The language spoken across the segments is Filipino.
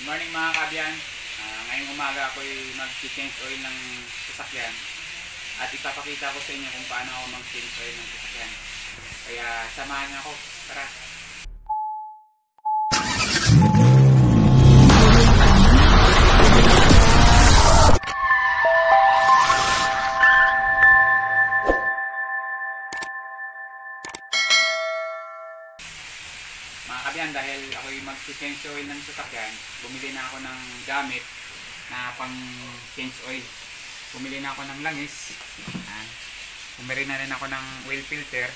Good morning mga kabyan. Ah, ngayong umaga ako'y mag-change oil ng sasakyan. At ipapakita ko sa inyo kung paano ako mag-change oil ng sasakyan. Kaya samahan ako. Tara. Mga kabyan, dahil ako'y mag-change oil ng sasakyan, bumili na ako ng gamit na pang change oil. Bumili na ako ng langis. Yan. Bumili na rin ako ng oil filter.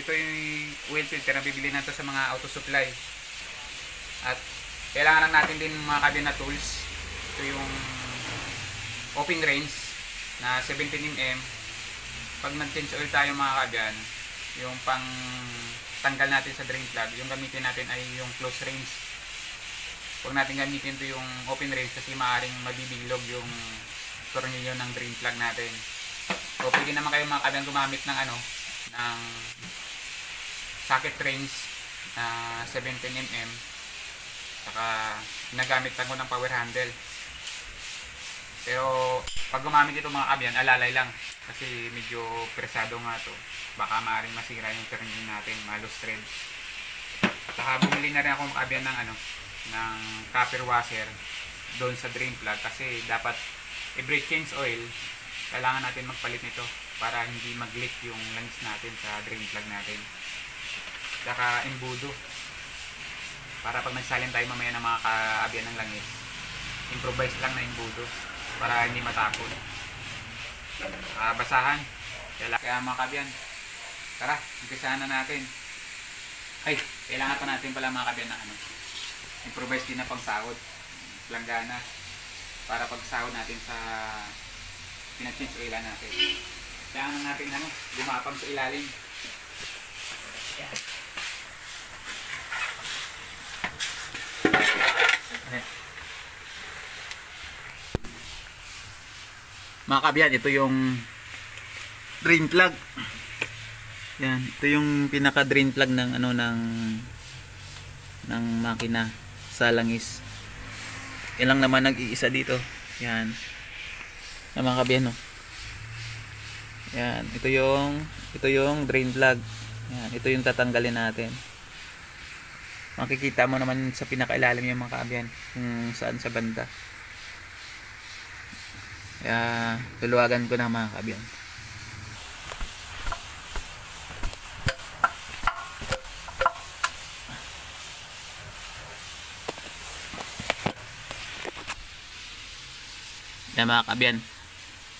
Ito yung oil filter na bibili na sa mga auto supply. At kailangan lang natin din mga kabyan na tools. Ito yung open range na 17mm. Pag nag-change oil tayo mga kabyan, yung pang tanggal natin sa drain plug, yung gamitin natin ay yung close range. Huwag natin gamitin to yung open range kasi maaaring mabibilog yung tornilyo ng drain plug natin. So, pwede naman kayo mga kabyan gumamit ng ano, ng socket range na 17mm. Saka, nagamit lang ko ng power handle. Pero, pag gumamit ito mga kabyan, alalay lang. Kasi medyo presado nga to. Baka maaaring masira yung tornilyo natin, malos thread. Saka bumili na rin ako mga kabyan ng ano, ng copper washer doon sa drain plug kasi dapat every change oil kailangan natin magpalit nito para hindi mag-leak yung langis natin sa drain plug natin. Saka embudo para pag nagsalin tayo mamaya ng mga kaabyan ng langis improvise lang na embudo para hindi matapon. Ah, basahan. Kaya, kaya mga kabyan, tara, umpisahan na natin. Ay, kailangan pa natin pala mga kabyan ng ano, improvise din na pangsahod. Planggana. Para pagsahod natin sa pinag-change oilan natin. Kailangan natin ano, gumapang sa ilalim. Yan. Ayan. Mga kabyan, ito yung drain plug. Yan, ito yung pinaka drain plug ng ano ng ng makina sa langis. Yan lang naman nag-iisa dito. Yan. Na mga kabyan, no. Yan, ito yung ito yung drain plug. Yan, ito yung tatanggalin natin. Makikita mo naman sa pinakailalim yung mga kabyan kung saan sa banda. Kaya tuluwagan ko na mga kabyan. Yan mga kabyan.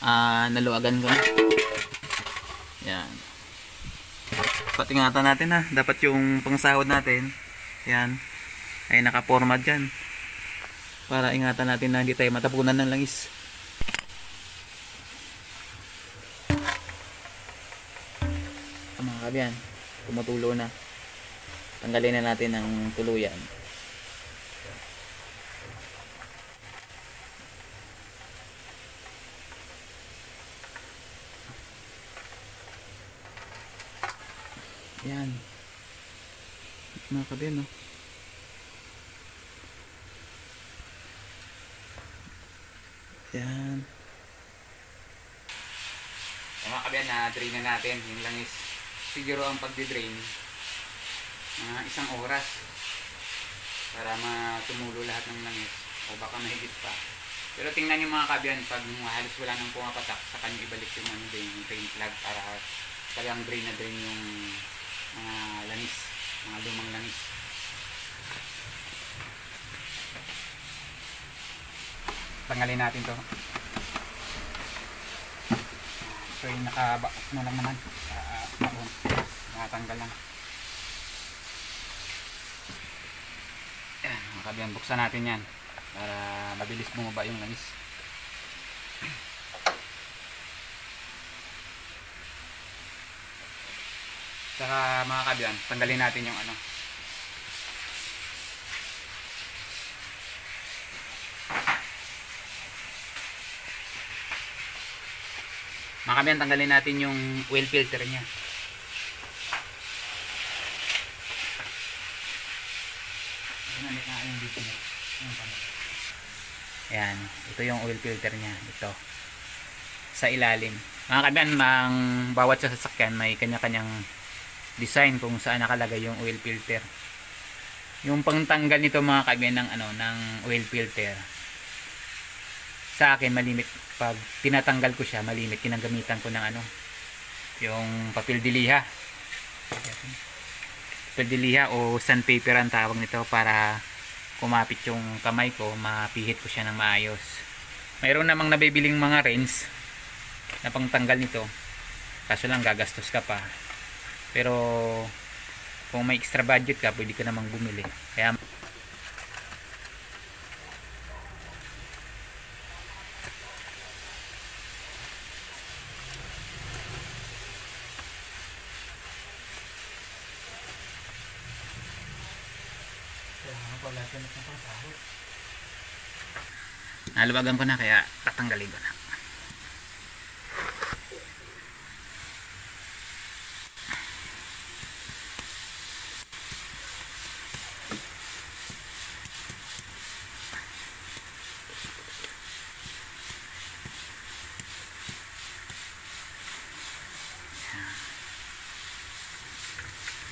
Ah, naluwagan ko na. Yan. Patingatan natin ha. Dapat yung pangsahod natin, yan, ay nakaporma dyan. Para ingatan natin na hindi tayo matapunan ng langis. Mga kabyan, tumutulo na. Tanggalin na natin ang tuluyan. Yan. Mga kabyan, no? Yan. Mga kabyan, na-drain na natin. Yung langis. Siguro ang pagdi-drain, mga isang oras para matumulo lahat ng langis o baka mahigit pa. Pero tingnan niyo mga kabyan, pag halos wala nang pumapatak, sa kanya ibalik yung ano din, yung drain plug para talagang drain na drain yung mga langis, mga lumang langis. Tanggalin natin to. So yung nakaba, ano lang naman, uh, nakatanggal lang. Yan, mga kabyan, buksan natin yan para mabilis bumaba yung langis. Saka mga kabyan, tanggalin natin yung ano. Mga kabyan, tanggalin natin yung oil filter niya. Ano na yung dito niya? Ano pa Ayan, ito yung oil filter niya, ito. Sa ilalim. Mga kabiyan, mang bawat sa sasakyan may kanya-kanyang design kung saan nakalagay yung oil filter. Yung pangtanggal nito mga kabiyan ng ano, ng oil filter. Sa akin malimit pag tinatanggal ko siya, malimit kinagamitan ko ng ano, yung papel diliha. Papel diliha o sandpaper ang tawag nito para kumapit yung kamay ko, mapihit ko siya ng maayos. Mayroon namang nabibiling mga rinse na pangtanggal nito. Kaso lang gagastos ka pa. Pero kung may extra budget ka, pwede ka namang bumili. Kaya Naluwagan ko na kaya tatanggalin ko na.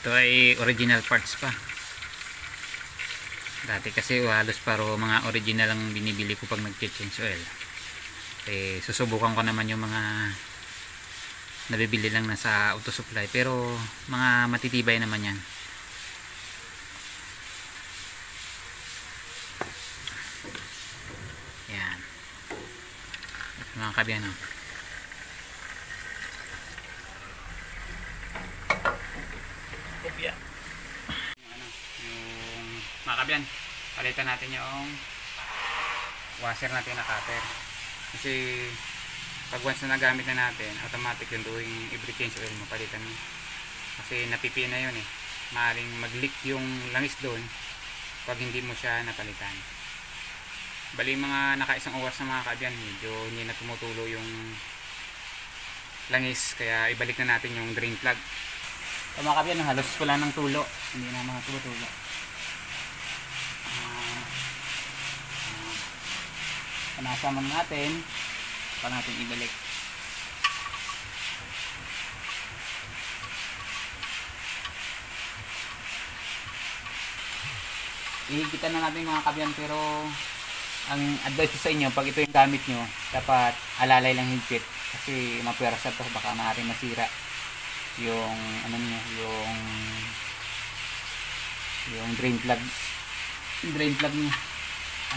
Ito ay original parts pa. Dati kasi halos paro mga original ang binibili ko pag nag-change oil. Eh, susubukan ko naman yung mga nabibili lang na sa auto supply. Pero mga matitibay naman yan. Yan. Mga kabyan oh. Kopya. Yung ano, yung mga kabyan, palitan natin yung washer natin na cutter. Kasi pag once na nagamit na natin, automatic yung doing every change oil mo, palitan mo. Kasi napipi na yun eh. Maaring mag-leak yung langis doon pag hindi mo siya napalitan. Bali mga nakaisang oras na mga kabyan, medyo hindi na tumutulo yung langis, kaya ibalik na natin yung drain plug. So mga kabyan, halos wala ng tulo. Hindi na mga tumutulo. Uh, uh, panasaman natin pa natin ibalik. Ihigitan na natin mga kabyan pero ang advice sa inyo pag ito yung gamit nyo dapat alalay lang higpit kasi mapwersa to baka maaaring masira yung ano niya yung yung drain plug. Drain plug niya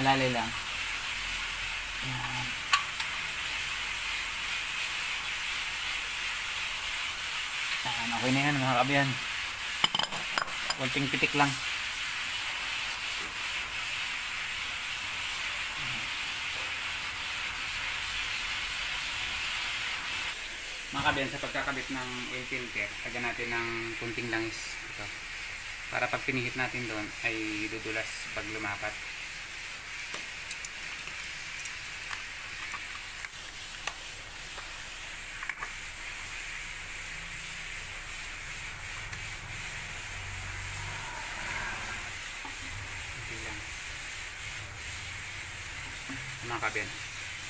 alalay lang yan yan okay na yan mga kabyan konting pitik lang. Mga kabyan sa pagkakabit ng oil filter lagyan natin ng kunting langis. Ito. Para pag pinihit natin doon ay dudulas pag lumapat Okay lang. Kabyan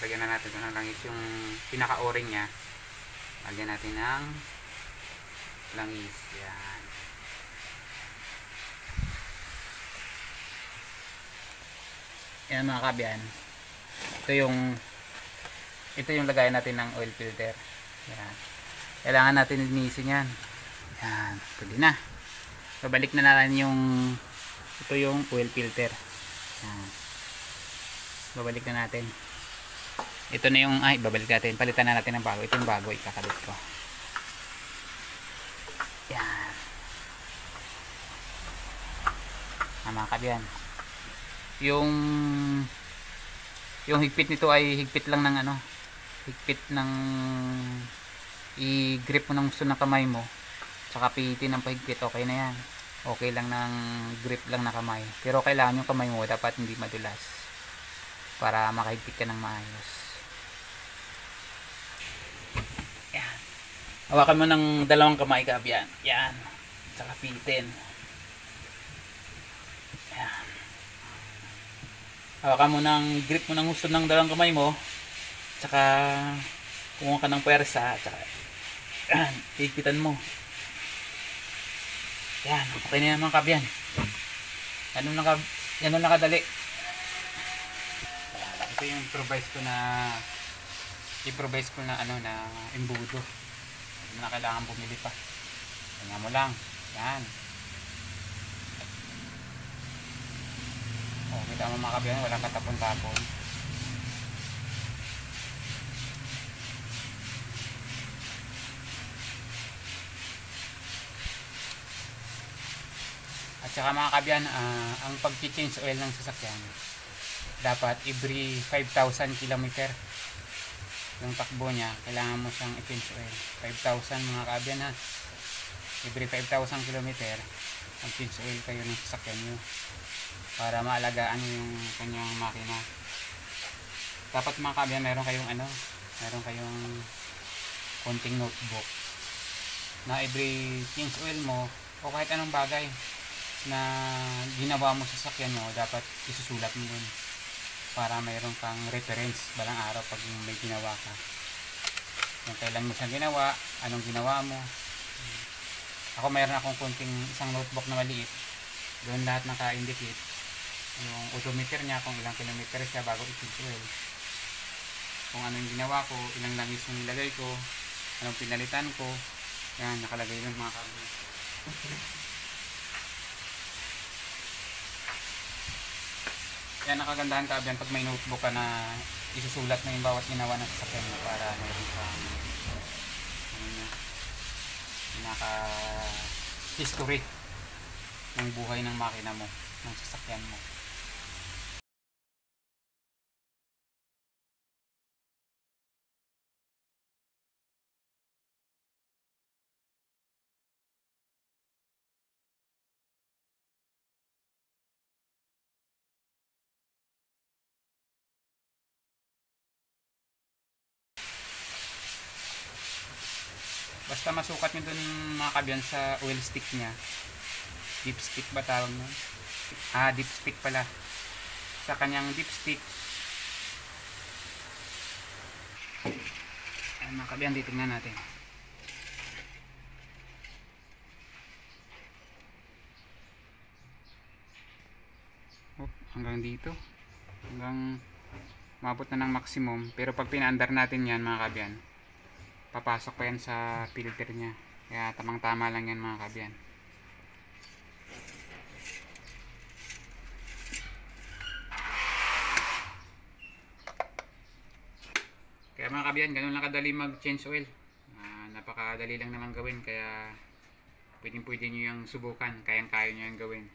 lagyan na natin ng langis. Yung pinaka-o-ring nya lagyan natin ng langis. Yan. Yan mga kabyan ito yung ito yung lagayan natin ng oil filter. Yan. Kailangan natin linisin yan. Yan. Pwede na. Babalik na natin yung ito yung oil filter. Yan babalik na natin. Ito na yung ay babalik natin. Palitan na natin ng bago. Ito yung bago ikakabit ko. Yan. Ah, mga kabyan yung yung higpit nito ay higpit lang ng ano higpit ng i-grip mo ng gusto ng kamay mo tsaka pihitin ng pahigpit. Okay na yan. Okay lang ng grip lang na kamay. Pero kailangan yung kamay mo dapat hindi madulas para makahigpit ka ng maayos. Yan. Hawakan mo ng dalawang kamay kabyan yan. Tsaka pihitin yan. Hawakan mo ng grip mo ng gusto ng dalawang kamay mo. Tsaka kumuha ka ng pwersa tsaka yan, higpitan mo. Yan, okay na yan mga kabyan ganun lang, ka, ganun lang kadali ito yung improvise ko na improvise ko na ano na embudo. Na kailangan bumili pa. Kanya mo lang. Yan. Oh, kita mo mga kabyan walang katapon-tapon. At saka mga kabyan, ah, ang pag-change oil ng sasakyan, dapat every 5,000 km yung takbo niya, kailangan mo siyang i-change oil. 5,000 mga kabyan ha. Every 5,000 km, ang change oil kayo ng sasakyan nyo para maalagaan yung kanyang makina. Dapat mga kabyan, meron kayong ano, meron kayong konting notebook na every change oil mo o kahit anong bagay na ginawa mo sa sakyan mo, dapat isusulat mo dun para mayroon kang reference balang araw pag may ginawa ka. Yung kailan mo siya ginawa, anong ginawa mo. Ako mayroon akong kunting isang notebook na maliit. Doon lahat naka-indicate. Yung odometer niya, kung ilang kilometer siya bago oil. Kung anong ginawa ko, ilang langis yung nilagay ko, anong pinalitan ko. Yan, nakalagay doon mga kabel. Yan nakagandahan ka abyan pag may notebook ka na isusulat mo yung bawat ginawa ng sasakyan mo para meron ano niya, naka history ng buhay ng makina mo ng sasakyan mo basta masukat nyo dun mga kabyan sa oil stick nya dipstick ba tawag nun? ah dipstick pala. Sa kanyang dipstick Ayan mga kabyan titingnan natin. Oh, hanggang dito. Hanggang mabot na ng maximum. Pero pag pinaandar natin yan mga kabyan papasok pa yan sa filter nya kaya tamang tama lang yan mga kabyan. Kaya mga kabyan ganun lang kadali mag change oil. Ah, napakadali lang naman gawin kaya pwedeng pwede nyo yung subukan. Kayang kaya nyo yung gawin.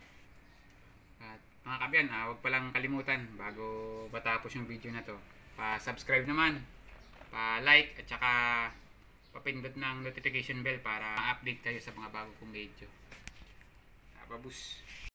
At mga kabyan ah, huwag palang kalimutan bago matapos yung video na to pa subscribe naman pa like at saka papindot ng notification bell para ma-update kayo sa mga bago kong video. Babus.